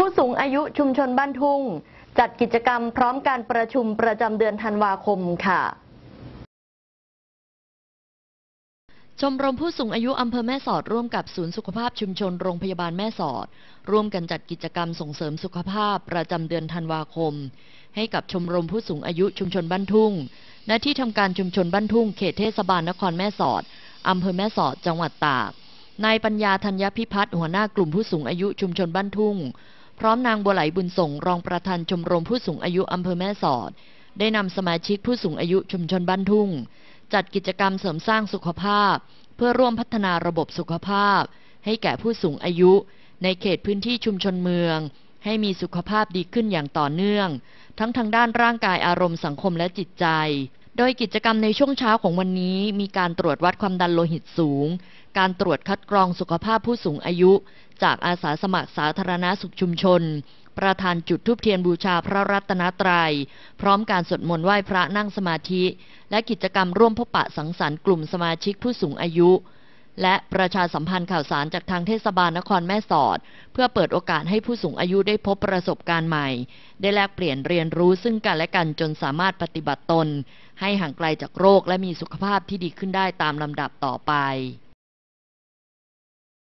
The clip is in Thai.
ผู้สูงอายุชุมชนบ้านทุ่ง จัดกิจกรรมพร้อมการประชุมประจำเดือนธันวาคมค่ะชมรมผู้สูงอายุอำเภอแม่สอดร่วมกับศูนย์สุขภาพชุมชนโรงพยาบาลแม่สอด ร่วมกันจัดกิจกรรมส่งเสริมสุขภาพประจำเดือนธันวาคม ให้กับชมรมผู้สูงอายุชุมชนบ้านทุ่ง ณ ที่ทำการชุมชนบ้านทุ่ง เขตเทศบาลนครแม่สอดอำเภอแม่สอด จังหวัดตาก นายปัญญาธัญพิพัฒน์หัวหน้ากลุ่มผู้สูงอายุชุมชนบ้านทุ่ง พร้อมนางบัวไหลบุญส่งรองประธานชมรมผู้สูงอายุอำเภอแม่สอด ได้นำสมาชิกผู้สูงอายุชุมชนบ้านทุ่ง จัดกิจกรรมเสริมสร้างสุขภาพ เพื่อร่วมพัฒนาระบบสุขภาพ ให้แก่ผู้สูงอายุ ในเขตพื้นที่ชุมชนเมือง ให้มีสุขภาพดีขึ้นอย่างต่อเนื่อง ทั้งทางด้านร่างกายอารมณ์สังคมและจิตใจ โดยกิจกรรมในช่วงเช้าของวันนี้ มีการตรวจวัดความดันโลหิตสูง การตรวจคัดกรองสุขภาพผู้สูงอายุ จากอาสาสมัครสาธารณสุขชุมชน ประธานจุดทูปเทียนบูชาพระรัตนตรยัย พร้อมการสวดมนต์ไหว้พระนั่งสมาธิ และกิจกรรมร่วมพบปะสังสรรค์กลุ่มสมาชิกผู้สูงอายุ และประชาสัมพันธ์ข่าวสารจากทางเทศบาลนครแม่สอด เพื่อเปิดโอกาสให้ผู้สูงอายุได้พบประสบการณ์ใหม่ ได้แลกเปลี่ยนเรียนรู้ซึ่งกันและกันจนสามารถปฏิบัติตน ให้ห่างไกลจากโรคและมีสุขภาพที่ดีขึ้นได้ตามลำดับต่อไป